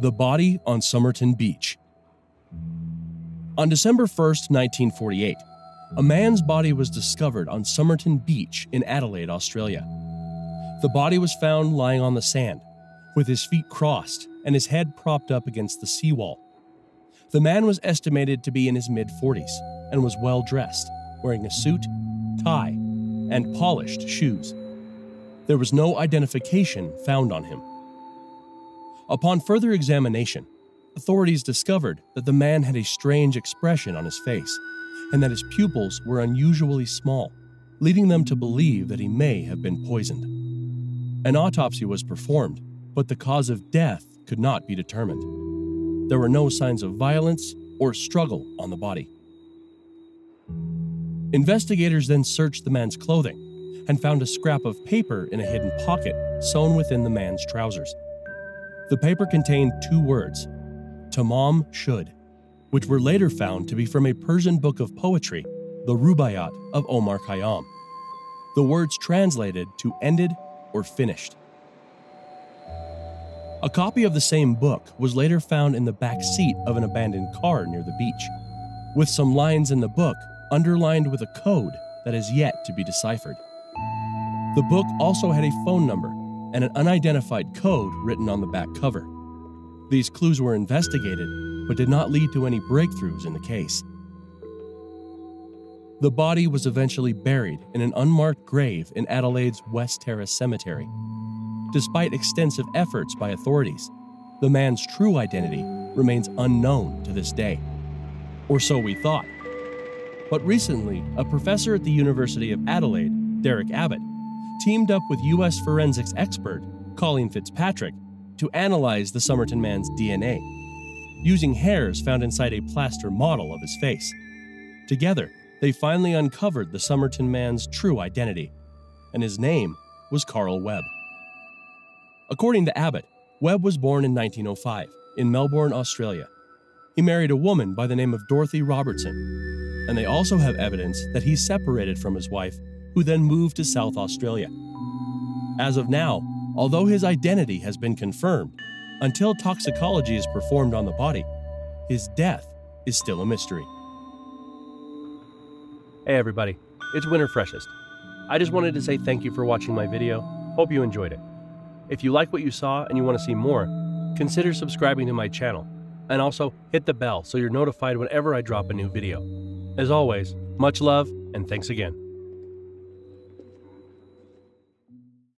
The Body on Somerton Beach. On December 1st, 1948, a man's body was discovered on Somerton Beach in Adelaide, Australia. The body was found lying on the sand, with his feet crossed and his head propped up against the seawall. The man was estimated to be in his mid 40s and was well dressed, wearing a suit, tie, and polished shoes. There was no identification found on him. Upon further examination, authorities discovered that the man had a strange expression on his face and that his pupils were unusually small, leading them to believe that he may have been poisoned. An autopsy was performed, but the cause of death could not be determined. There were no signs of violence or struggle on the body. Investigators then searched the man's clothing and found a scrap of paper in a hidden pocket sewn within the man's trousers. The paper contained two words, Tamam Shud, which were later found to be from a Persian book of poetry, the Rubaiyat of Omar Khayyam. The words translated to ended or finished. A copy of the same book was later found in the back seat of an abandoned car near the beach, with some lines in the book underlined with a code that is yet to be deciphered. The book also had a phone number and an unidentified code written on the back cover. These clues were investigated, but did not lead to any breakthroughs in the case. The body was eventually buried in an unmarked grave in Adelaide's West Terrace Cemetery. Despite extensive efforts by authorities, the man's true identity remains unknown to this day. Or so we thought. But recently, a professor at the University of Adelaide, Derek Abbott, teamed up with U.S. forensics expert Colleen Fitzpatrick to analyze the Somerton man's DNA, using hairs found inside a plaster model of his face. Together, they finally uncovered the Somerton man's true identity, and his name was Carl Webb. According to Abbott, Webb was born in 1905 in Melbourne, Australia. He married a woman by the name of Dorothy Robertson, and they also have evidence that he separated from his wife who then moved to South Australia. As of now, although his identity has been confirmed, until toxicology is performed on the body, his death is still a mystery. Hey everybody, it's Winter Freshest. I just wanted to say thank you for watching my video. Hope you enjoyed it. If you like what you saw and you want to see more, consider subscribing to my channel and also hit the bell so you're notified whenever I drop a new video. As always, much love and thanks again.